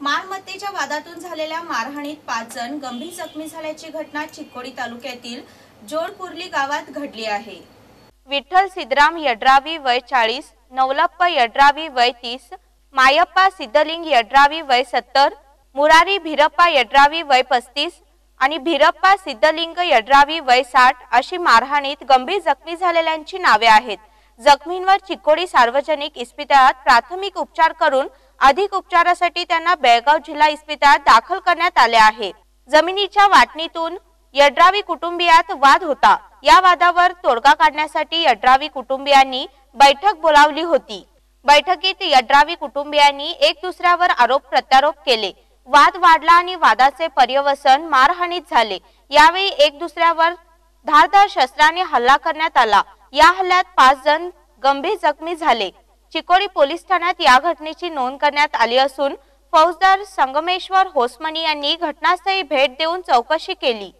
मालमत्तेच्या वादातून झालेल्या मारहाणीत पाच जण गंभीर जखमी झाल्याची घटना चिकोडी तालुक्यातील जोडकुर्ली गावात घडली आहे. विठ्ठल सिद्धराम यड्रावी वय चाळीस नवलप्पा यड्रावी वय तीस मायप्पा सिद्धलिंग यड्रावी वय सत्तर मुरारी भिरप्पा यड्रावी वय पस्तीस आणि भिरप्पा सिद्धलिंग यड्रावी वय साठ अशी मारहाणीत गंभीर जखमी झालेल्यांची नावे आहेत. जखमींवर चिकोडी सार्वजनिक इस्पितळात प्राथमिक उपचार करून अधिक उपचारासाठी त्यांना बेळगाव जिल्हा इस्पितळात दाखल करण्यात आले आहे. जमिनीच्या वाटणीतून यड्रावी कुटुंबियात वाद होता. या वादावर तोडगा काढण्यासाठी यड्रावी कुटुंबियांनी बैठक बोलावली होती. बैठकीत यड्रावी कुटुंबियांनी एक दुसऱ्यावर आरोप प्रत्यारोप केले. वाद वाढला आणि वादाचे पर्यवसन मारहाणीत झाले. यावेळी एक दुसऱ्यावर धारदार शस्त्राने हल्ला करण्यात आला. या हल्ल्यात पाच जण गंभीर जखमी झाले. चिकोडी पोलीस ठाण्यात या घटनेची नोंद करण्यात आली असून फौजदार संगमेश्वर होसमणी यांनी घटनास्थळी भेट देऊन चौकशी केली.